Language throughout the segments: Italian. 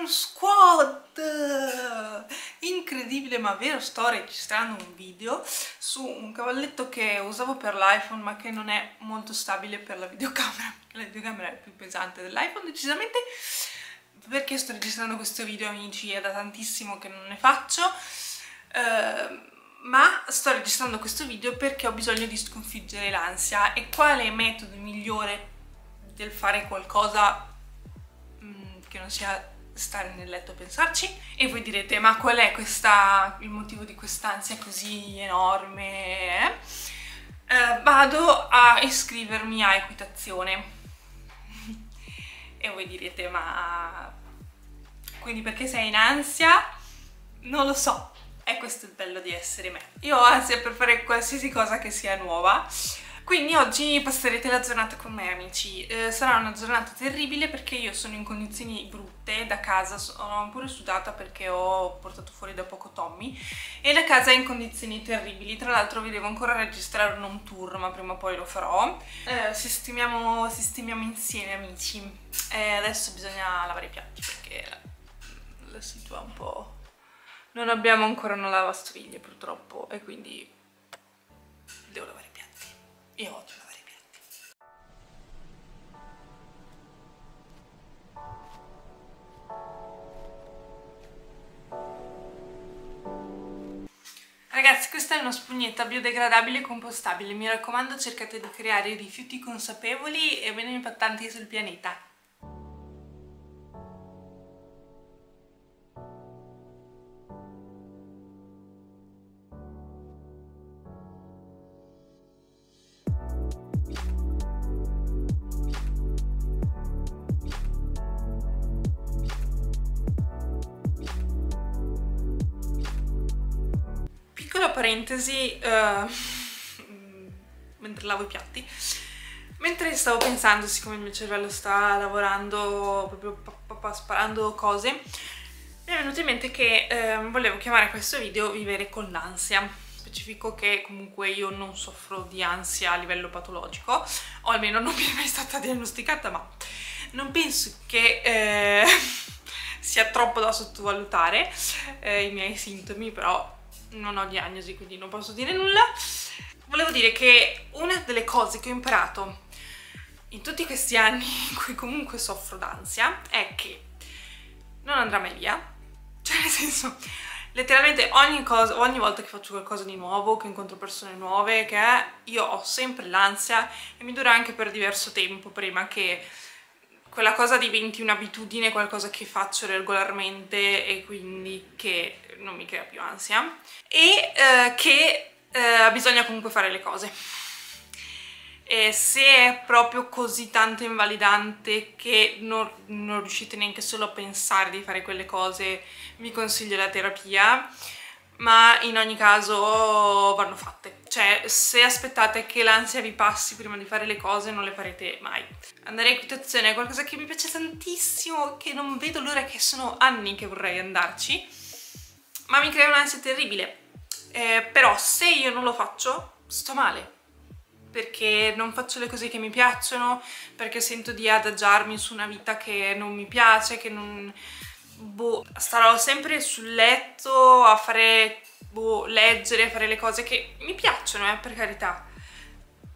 Iron Squad! Incredibile ma vero, sto registrando un video su un cavalletto che usavo per l'iPhone ma che non è molto stabile per la videocamera, la videocamera è più pesante dell'iPhone decisamente perché sto registrando questo video amici è da tantissimo che non ne faccio. Uh, ma sto registrando questo video perché ho bisogno di sconfiggere l'ansia. E quale metodo migliore del fare qualcosa mm, che non sia stare nel letto a pensarci e voi direte ma qual è questa, il motivo di quest'ansia così enorme? Eh? Eh, vado a iscrivermi a equitazione e voi direte ma quindi perché sei in ansia? Non lo so, è questo il bello di essere me. Io ho ansia per fare qualsiasi cosa che sia nuova quindi oggi passerete la giornata con me amici, eh, sarà una giornata terribile perché io sono in condizioni brutte da casa, sono pure sudata perché ho portato fuori da poco Tommy e la casa è in condizioni terribili, tra l'altro vi devo ancora registrare un home tour ma prima o poi lo farò. Eh, sistemiamo, sistemiamo insieme amici, eh, adesso bisogna lavare i piatti perché la, la è un po'... non abbiamo ancora una lavastoviglie purtroppo e quindi devo lavare e odio lavare i piatti. Ragazzi, questa è una spugnetta biodegradabile e compostabile. Mi raccomando, cercate di creare rifiuti consapevoli e meno impattanti sul pianeta. Parentesi uh, mentre lavo i piatti. Mentre stavo pensando siccome il mio cervello sta lavorando proprio sparando cose mi è venuto in mente che eh, volevo chiamare questo video vivere con l'ansia. Specifico che comunque io non soffro di ansia a livello patologico o almeno non mi è mai stata diagnosticata ma non penso che eh, sia troppo da sottovalutare eh, i miei sintomi però non ho diagnosi quindi non posso dire nulla. Volevo dire che una delle cose che ho imparato in tutti questi anni in cui comunque soffro d'ansia è che non andrà mai via. Cioè nel senso letteralmente ogni, cosa, ogni volta che faccio qualcosa di nuovo, che incontro persone nuove, che io ho sempre l'ansia e mi dura anche per diverso tempo prima che quella cosa diventi un'abitudine, qualcosa che faccio regolarmente e quindi che non mi crea più ansia. E eh, che eh, bisogna comunque fare le cose. E se è proprio così tanto invalidante che non, non riuscite neanche solo a pensare di fare quelle cose vi consiglio la terapia ma in ogni caso vanno fatte. Cioè, se aspettate che l'ansia vi passi prima di fare le cose, non le farete mai. Andare a equitazione è qualcosa che mi piace tantissimo, che non vedo l'ora che sono anni che vorrei andarci, ma mi crea un'ansia terribile. Eh, però se io non lo faccio, sto male. Perché non faccio le cose che mi piacciono, perché sento di adagiarmi su una vita che non mi piace, che non boh, starò sempre sul letto a fare, boh, leggere, fare le cose che mi piacciono, eh, per carità.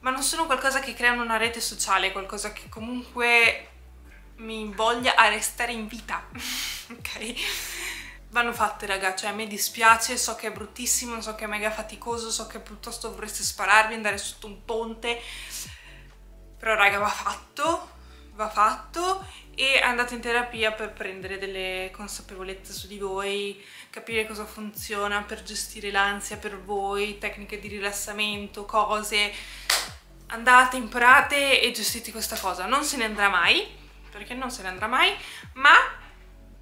Ma non sono qualcosa che creano una rete sociale, qualcosa che comunque mi voglia a restare in vita, ok? Vanno fatte raga, cioè me dispiace, so che è bruttissimo, so che è mega faticoso, so che piuttosto dovreste spararvi, andare sotto un ponte, però raga va fatto, va fatto e andate in terapia per prendere delle consapevolezze su di voi, capire cosa funziona per gestire l'ansia per voi, tecniche di rilassamento, cose. Andate, imparate e gestite questa cosa. Non se ne andrà mai, perché non se ne andrà mai, ma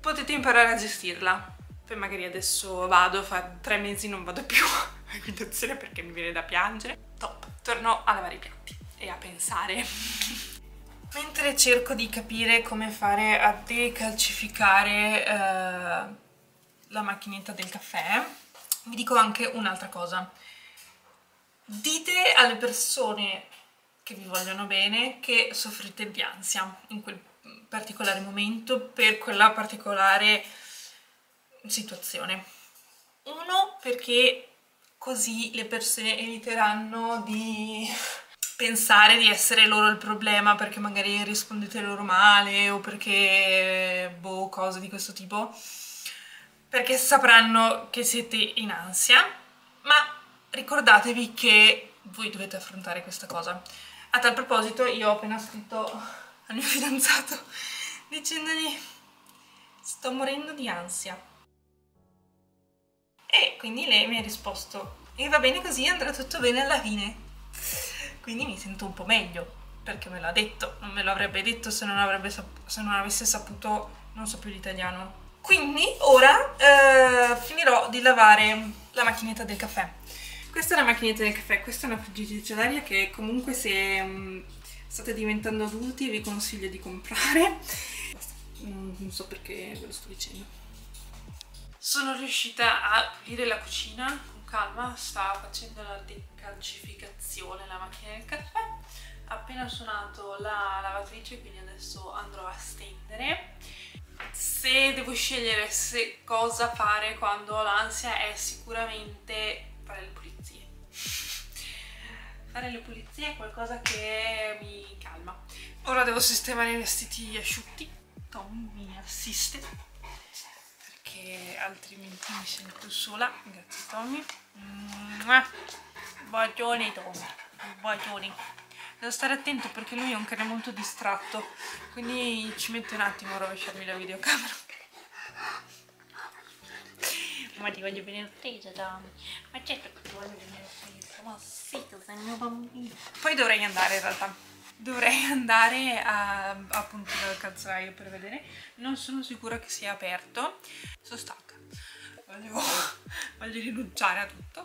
potete imparare a gestirla. Poi magari adesso vado, fa tre mesi non vado più a guidazione perché mi viene da piangere. Top, torno a lavare i piatti e a pensare. Mentre cerco di capire come fare a decalcificare eh, la macchinetta del caffè, vi dico anche un'altra cosa. Dite alle persone che vi vogliono bene che soffrite di ansia in quel particolare momento, per quella particolare situazione. Uno, perché così le persone eviteranno di pensare di essere loro il problema perché magari rispondete loro male o perché boh, cose di questo tipo. Perché sapranno che siete in ansia. Ma ricordatevi che voi dovete affrontare questa cosa. A tal proposito io ho appena scritto al mio fidanzato dicendogli sto morendo di ansia. E quindi lei mi ha risposto e va bene così andrà tutto bene alla fine quindi mi sento un po' meglio perché me l'ha detto, non me lo avrebbe detto se non, avrebbe se non avesse saputo, non so più l'italiano. Quindi ora eh, finirò di lavare la macchinetta del caffè. Questa è la macchinetta del caffè, questa è una friggitrice d'aria che comunque se um, state diventando adulti vi consiglio di comprare. Non, so perché ve lo sto dicendo. Sono riuscita a pulire la cucina calma, sta facendo la decalcificazione la macchina del caffè. Appena suonato la lavatrice, quindi adesso andrò a stendere. Se devo scegliere se cosa fare quando ho l'ansia è sicuramente fare le pulizie. fare le pulizie è qualcosa che mi calma. Ora devo sistemare i vestiti asciutti. Tom mi assiste perché altrimenti mi sento sola. Grazie Tommy. Bacioni Tommy, bacioni. Devo stare attento perché lui è un cane molto distratto, quindi ci mette un attimo a rovesciarmi la videocamera. Ma ti voglio bene offesa, Tommy. Ma certo che ti voglio bene offesa, ma sì, tu sei il mio bambino. Poi dovrei andare in realtà. Dovrei andare a, appunto dal calzolaio per vedere. Non sono sicura che sia aperto. Sono stanca. Voglio, voglio rinunciare a tutto.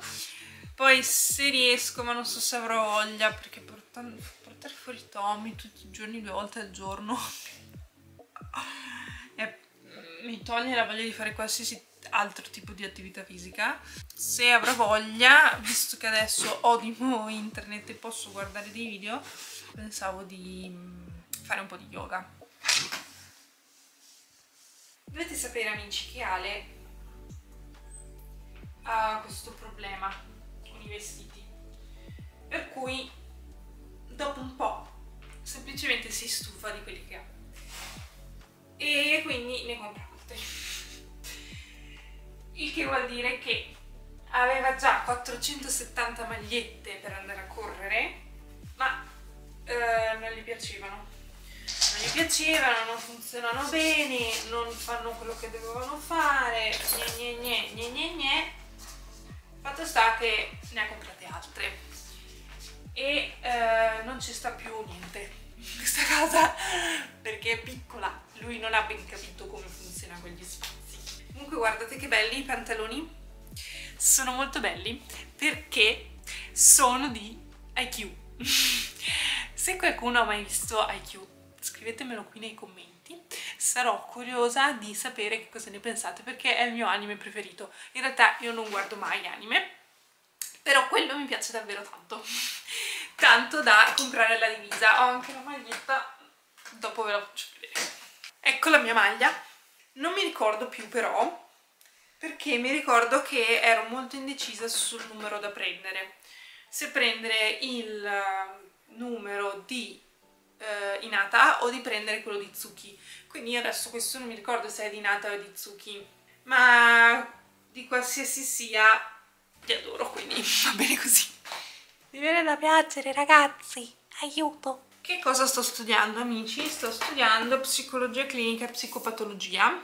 Poi se riesco, ma non so se avrò voglia, perché portando, portare fuori Tommy tutti i giorni, due volte al giorno, e mi toglie la voglia di fare qualsiasi altro tipo di attività fisica. Se avrò voglia, visto che adesso ho di nuovo internet e posso guardare dei video, pensavo di mm, fare un po' di yoga. Dovete sapere amici che Ale ha questo problema i vestiti. Per cui dopo un po' semplicemente si stufa di quelli che ha. E quindi ne compra altri. Il che vuol dire che aveva già 470 magliette per andare a correre, ma eh, non gli piacevano. Non gli piacevano, non funzionano bene, non fanno quello che dovevano fare, gne gne gne gne gne Fatto sta che ne ha comprate altre e eh, non ci sta più niente in questa casa perché è piccola, lui non ha ben capito come funziona quegli spazi. Comunque guardate che belli i pantaloni, sono molto belli perché sono di IQ. Se qualcuno ha mai visto IQ, scrivetemelo qui nei commenti sarò curiosa di sapere che cosa ne pensate perché è il mio anime preferito. In realtà io non guardo mai anime però quello mi piace davvero tanto. Tanto da comprare la divisa. Ho anche la maglietta dopo ve la faccio vedere. Ecco la mia maglia. Non mi ricordo più però perché mi ricordo che ero molto indecisa sul numero da prendere. Se prendere il eh, numero di eh, Inata o di prendere quello di Tsuki. Quindi io adesso questo non mi ricordo se è di Nata o di Tsuki ma di qualsiasi sia li adoro quindi va bene così. Mi viene da piacere ragazzi. Aiuto. Che cosa sto studiando amici? sto studiando psicologia clinica e psicopatologia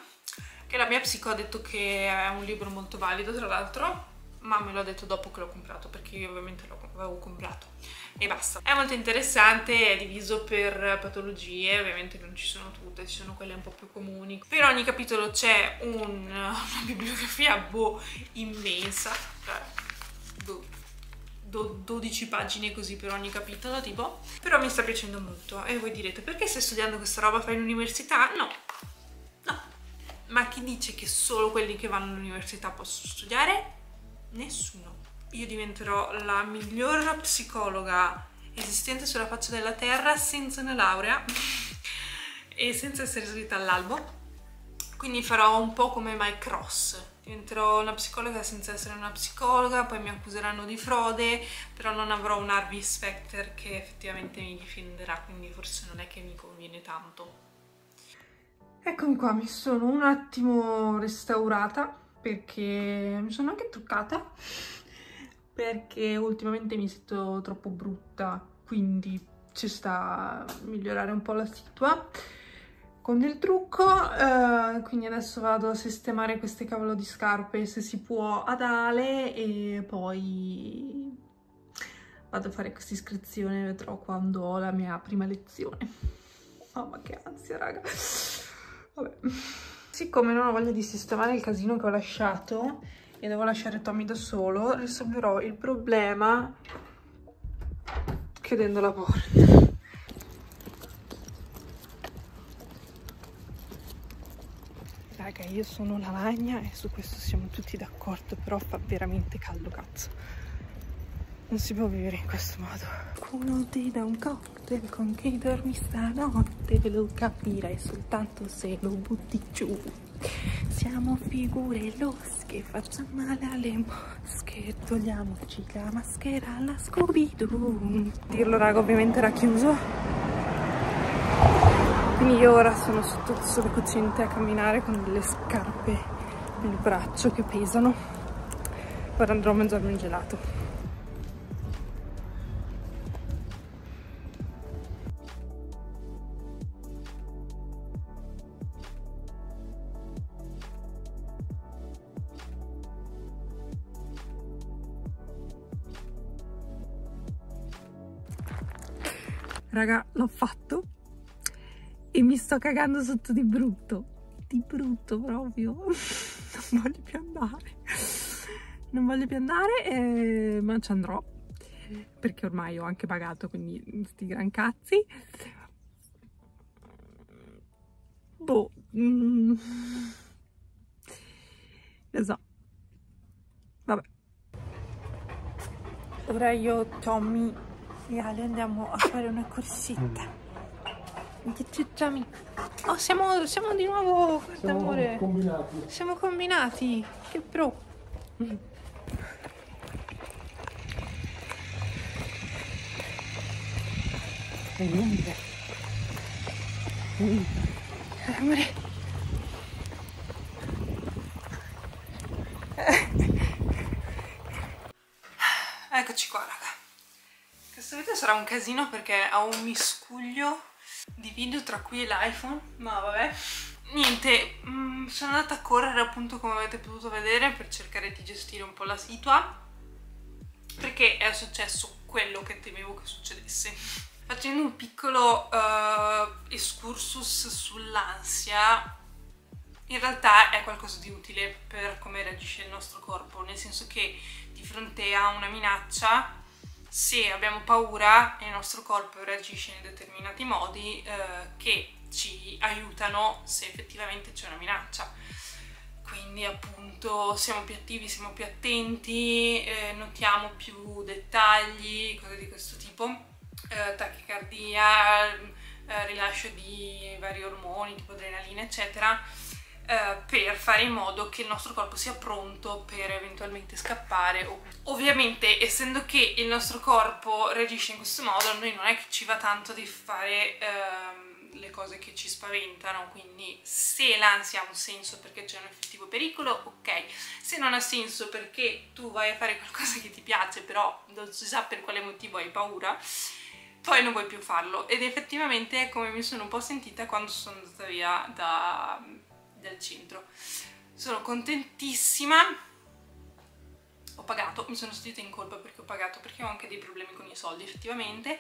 che la mia psico ha detto che è un libro molto valido tra l'altro ma me l'ha detto dopo che l'ho comprato perché io ovviamente l'avevo comprato e basta. È molto interessante, è diviso per patologie, ovviamente non ci sono tutte, ci sono quelle un po' più comuni. Per ogni capitolo c'è un, una bibliografia boh, immensa, cioè, boh, 12 pagine così per ogni capitolo, tipo. Però mi sta piacendo molto e voi direte, perché stai studiando questa roba, fai l'università? No, no. Ma chi dice che solo quelli che vanno all'università possono studiare? Nessuno io diventerò la miglior psicologa esistente sulla faccia della terra senza una laurea e senza essere iscritta all'albo. Quindi farò un po' come My Cross. Diventerò una psicologa senza essere una psicologa, poi mi accuseranno di frode, però non avrò un Harvey Specter che effettivamente mi difenderà, quindi forse non è che mi conviene tanto. Eccomi qua, mi sono un attimo restaurata perché mi sono anche truccata perché ultimamente mi sento troppo brutta, quindi ci sta a migliorare un po' la situa con del trucco, eh, quindi adesso vado a sistemare queste cavolo di scarpe se si può ad Ale e poi vado a fare questa iscrizione, vedrò quando ho la mia prima lezione. Mamma che ansia raga. Vabbè. Siccome non ho voglia di sistemare il casino che ho lasciato e devo lasciare Tommy da solo, risolverò il problema chiudendo la porta. Raga, io sono lavagna e su questo siamo tutti d'accordo, però fa veramente caldo, cazzo. Non si può vivere in questo modo. Qualcuno ti dà un cocktail con chi dormi stanotte, lo capirai soltanto se lo butti giù. Siamo figure losche, facciamo male alle mosche, togliamoci la maschera alla Scooby-Doo. Dirlo raga ovviamente era chiuso. Quindi io ora sono sotto sulle cucinte a camminare con delle scarpe nel braccio che pesano. Ora andrò a mangiarmi un gelato. Raga, l'ho fatto e mi sto cagando sotto di brutto. Di brutto proprio. Non voglio più andare. Non voglio più andare, eh, ma ci andrò. Perché ormai ho anche pagato, quindi sti gran cazzi. Boh. Mm. Lo so. Vabbè. Ora io, Tommy e Ale andiamo a fare una corsetta. Che cicciami. Oh, siamo, siamo di nuovo, guarda Siamo amore. combinati. Siamo combinati. Che pro. E niente. Eh, Amore. Eccoci qua, raga. Questo video sarà un casino perché ho un miscuglio di video tra qui e l'iPhone, ma vabbè. Niente, mm, sono andata a correre appunto come avete potuto vedere per cercare di gestire un po' la situa perché è successo quello che temevo che succedesse. Facendo un piccolo eh, excursus sull'ansia, in realtà è qualcosa di utile per come reagisce il nostro corpo, nel senso che di fronte a una minaccia, se abbiamo paura, il nostro corpo reagisce in determinati modi eh, che ci aiutano se effettivamente c'è una minaccia. Quindi appunto siamo più attivi, siamo più attenti, eh, notiamo più dettagli, cose di questo tipo, eh, tachicardia, eh, rilascio di vari ormoni tipo adrenalina eccetera, eh, per fare in modo che il nostro corpo sia pronto per eventualmente scappare. Ovviamente, essendo che il nostro corpo reagisce in questo modo, a noi non è che ci va tanto di fare ehm, le cose che ci spaventano, quindi se l'ansia ha un senso perché c'è un effettivo pericolo, ok. Se non ha senso perché tu vai a fare qualcosa che ti piace, però non si sa per quale motivo hai paura, poi non vuoi più farlo. Ed effettivamente è come mi sono un po' sentita quando sono andata via da- dal centro. Sono contentissima. Ho pagato, mi sono sentita in colpa perché ho pagato, perché ho anche dei problemi con i soldi effettivamente.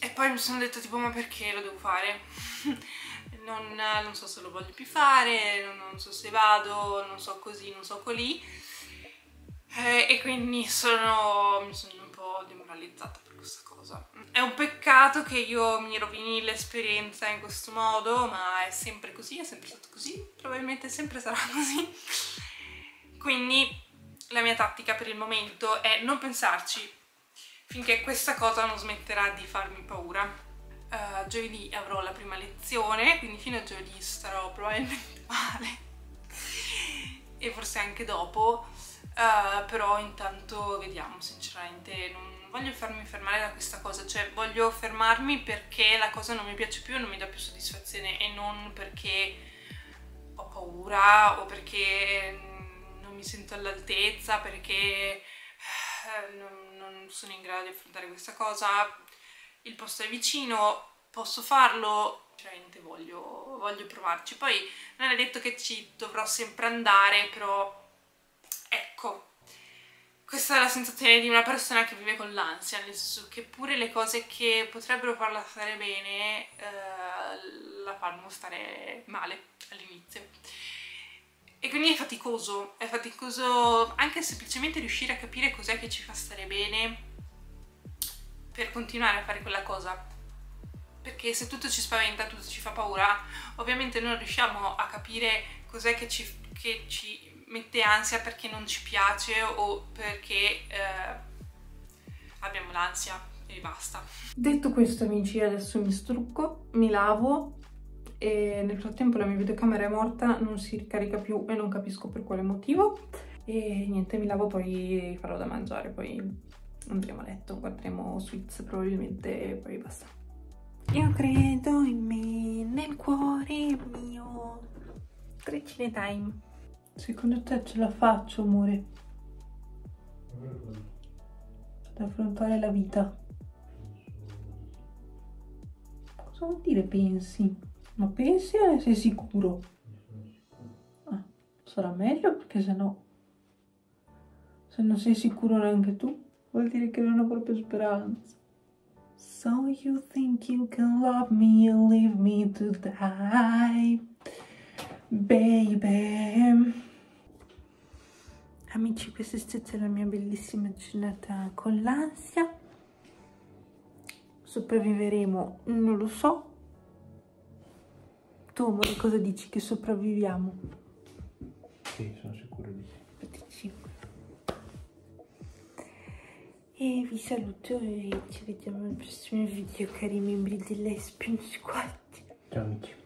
E poi mi sono detta tipo ma perché lo devo fare? non, non so se lo voglio più fare, non, non so se vado, non so così, non so colì. Eh, e quindi sono, mi sono un po' demoralizzata cosa. È un peccato che io mi rovini l'esperienza in questo modo, ma è sempre così, è sempre stato così, probabilmente sempre sarà così. Quindi la mia tattica per il momento è non pensarci finché questa cosa non smetterà di farmi paura. Uh, giovedì avrò la prima lezione, quindi fino a giovedì starò probabilmente male e forse anche dopo, uh, però intanto vediamo, sinceramente non voglio farmi fermare da questa cosa, cioè voglio fermarmi perché la cosa non mi piace più, non mi dà più soddisfazione e non perché ho paura o perché non mi sento all'altezza, perché eh, non, non sono in grado di affrontare questa cosa, il posto è vicino, posso farlo, veramente voglio, voglio provarci. Poi non è detto che ci dovrò sempre andare, però ecco, questa è la sensazione di una persona che vive con l'ansia, nel senso che pure le cose che potrebbero farla stare bene eh, la fanno stare male all'inizio. E quindi è faticoso, è faticoso anche semplicemente riuscire a capire cos'è che ci fa stare bene per continuare a fare quella cosa. Perché se tutto ci spaventa, tutto ci fa paura, ovviamente non riusciamo a capire cos'è che ci, che ci mette ansia perché non ci piace o perché eh, abbiamo l'ansia e basta. Detto questo amici, adesso mi strucco, mi lavo e nel frattempo la mia videocamera è morta, non si ricarica più e non capisco per quale motivo e niente, mi lavo poi farò da mangiare, poi andremo a letto, guarderemo Sweets probabilmente e poi basta. Io credo in me, nel cuore mio. Treccine time. Secondo te ce la faccio, amore? Ad affrontare la vita. Cosa vuol dire pensi? Ma pensi o ne sei sicuro? Ah, sarà meglio perché se no... Se non sei sicuro neanche tu, vuol dire che non ho proprio speranza. So you think you can love me and leave me to die, baby. Amici, questa è stata la mia bellissima giornata con l'ansia. Sopravviveremo, non lo so, tu, amore, cosa dici? Che sopravviviamo? Sì, sono sicuro di sì. E vi saluto e ci vediamo al prossimo video, cari membri dell'Espion Squad. Ciao amici.